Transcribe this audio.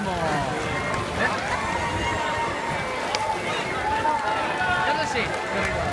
もう。えっ